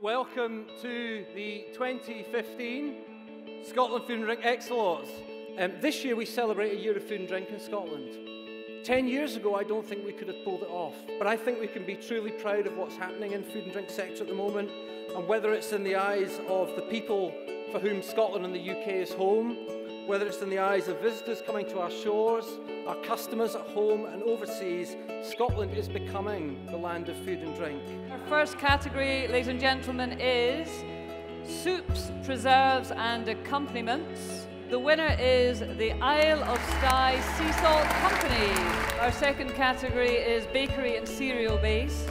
welcome to the 2015 Scotland Food and Drink Excellence. Um, this year we celebrate a year of food and drink in Scotland. Ten years ago, I don't think we could have pulled it off, but I think we can be truly proud of what's happening in the food and drink sector at the moment, and whether it's in the eyes of the people for whom Scotland and the UK is home, whether it's in the eyes of visitors coming to our shores, our customers at home and overseas, Scotland is becoming the land of food and drink. Our first category, ladies and gentlemen, is soups, preserves and accompaniments. The winner is the Isle of Skye Sea Salt Company. Our second category is bakery and cereal based.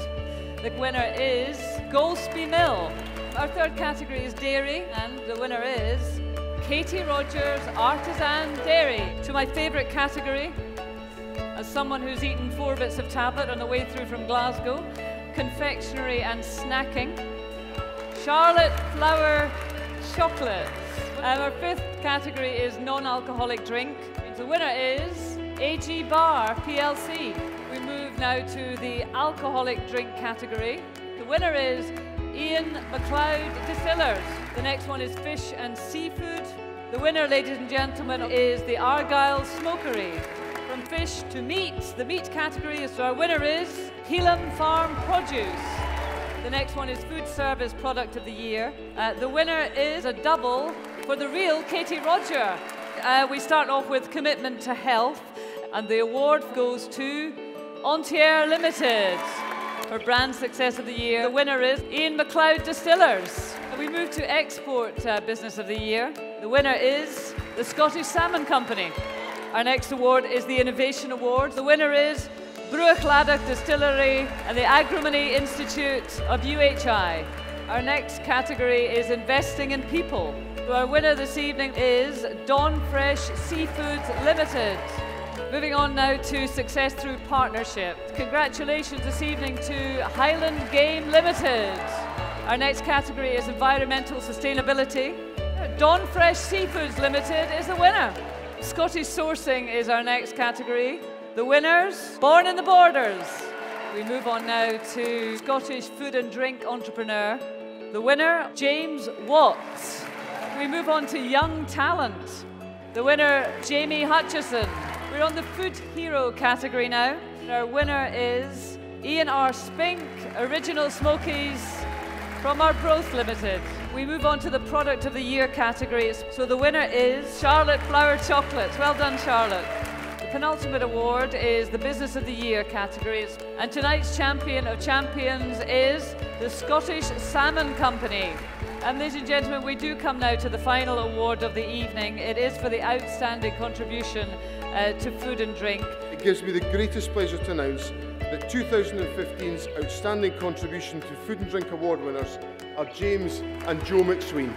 The winner is Golspie Mill. Our third category is dairy, and the winner is Katy Rodgers Artisan Dairy. To my favourite category, as someone who's eaten four bits of tablet on the way through from Glasgow, confectionery and snacking, Charlotte Flower Chocolates. And our fifth category is non-alcoholic drink. The winner is AG Barr PLC. We move now to the alcoholic drink category. The winner is Ian Macleod Distillers. The next one is fish and seafood. The winner, ladies and gentlemen, is the Argyll Smokery. From fish to meat, the meat category is so our winner is Helam Farm Produce. The next one is Food Service Product of the Year. Uh, the winner is a double for the real Katy Rodger. Uh, we start off with Commitment to Health, and the award goes to Entier Limited for Brand Success of the Year. The winner is Ian Macleod Distillers. We move to Export uh, Business of the Year. The winner is the Scottish Salmon Company. Our next award is the Innovation Award. The winner is Bruichladdich Distillery and the Agronomy Institute of UHI. Our next category is Investing in People. Our winner this evening is Dawnfresh Seafoods Limited. Moving on now to success through partnership. Congratulations this evening to Highland Game Limited. Our next category is environmental sustainability. Dawnfresh Seafoods Limited is the winner. Scottish sourcing is our next category. The winners, Born in the Borders. We move on now to Scottish food and drink entrepreneur. The winner, James Watts. We move on to young talent. The winner, Jamie Hutchison. We're on the food hero category now. Our winner is Iain R. Spink, Original Smokies from our Arbroath Limited. We move on to the product of the year categories. So the winner is Charlotte Flower Chocolates. Well done, Charlotte. The penultimate award is the Business of the Year categories. And tonight's champion of champions is the Scottish Salmon Company. And ladies and gentlemen, we do come now to the final award of the evening. It is for the outstanding contribution uh, to food and drink. It gives me the greatest pleasure to announce that 2015's Outstanding Contribution to Food and Drink Award winners are James and Joe Macsween.